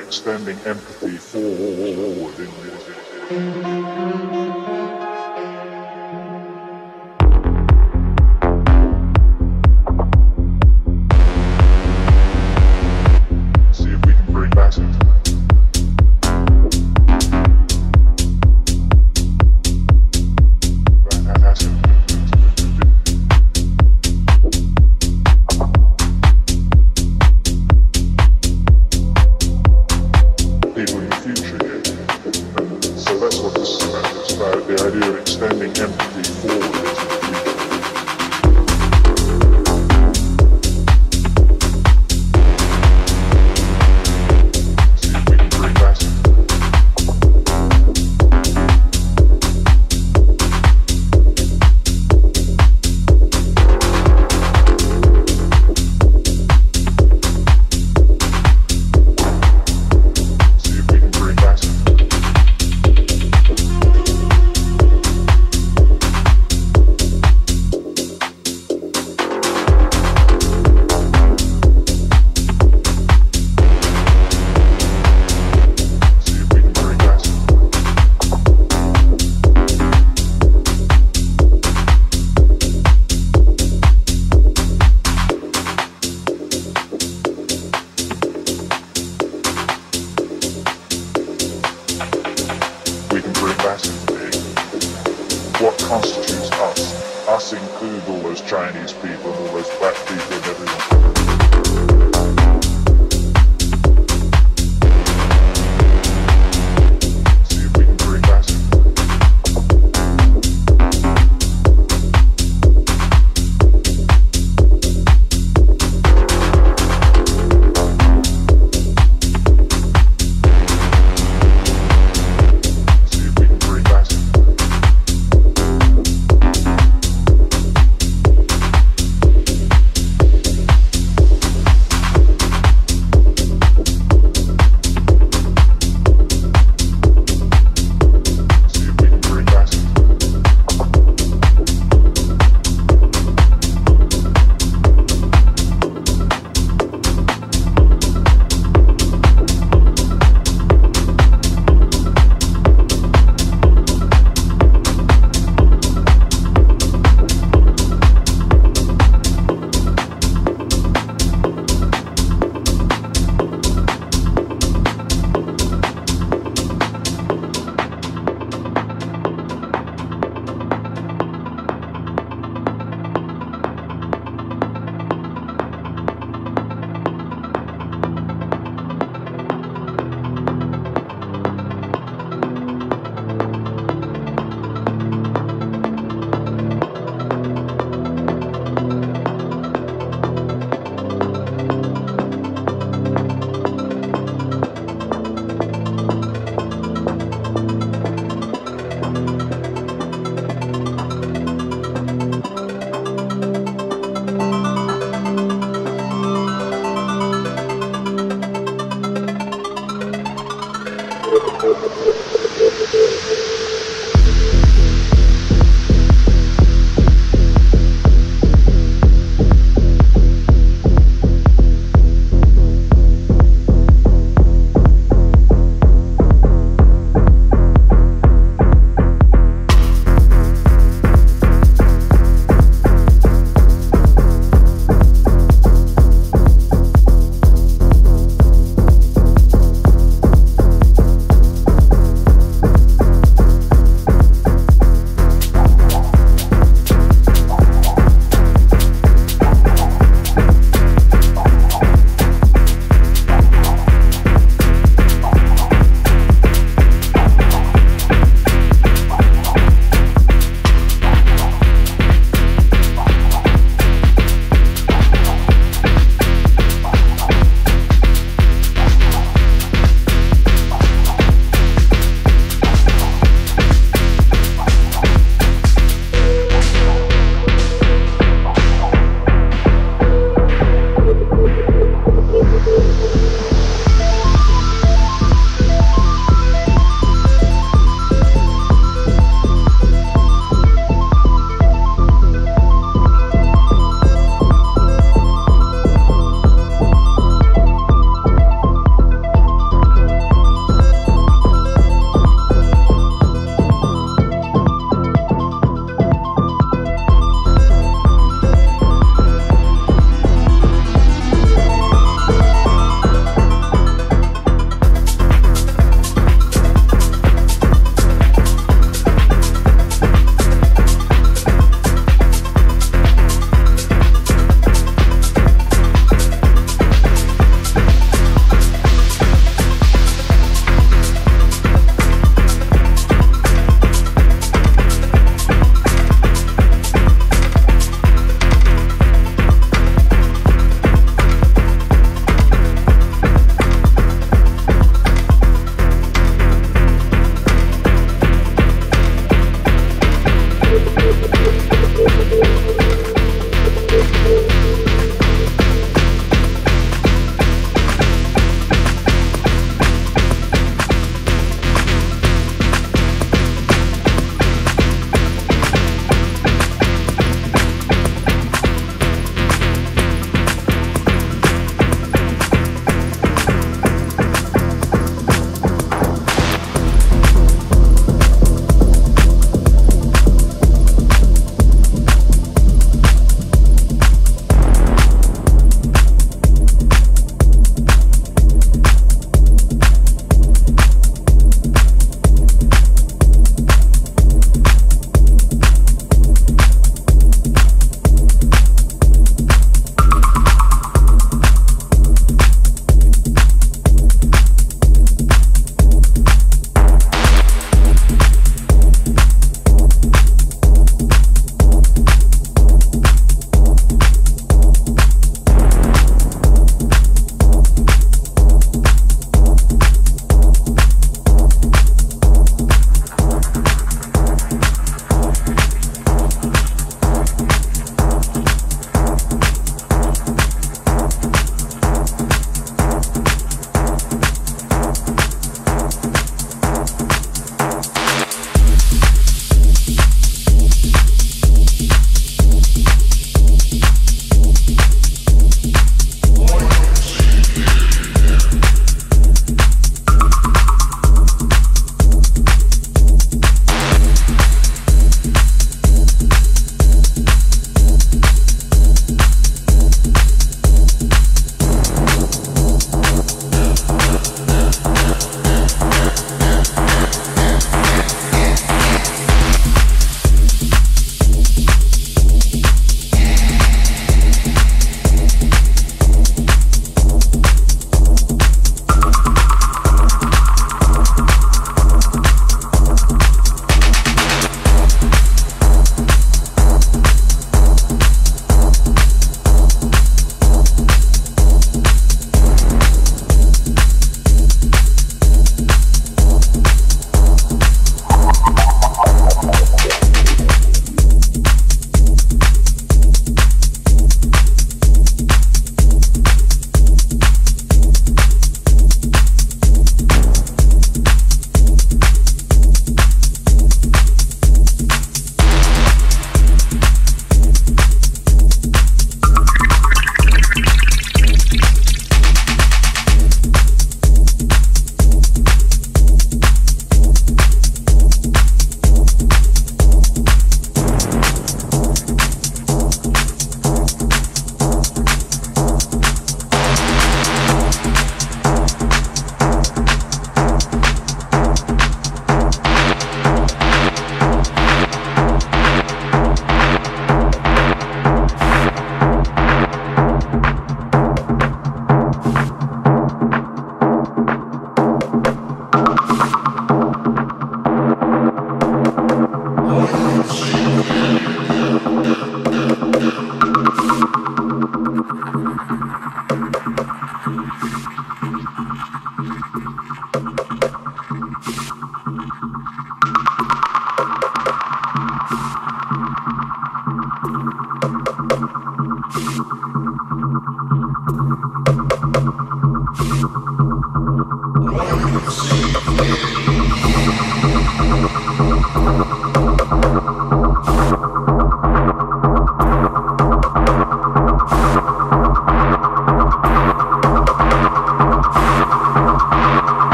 extending empathy forward in music.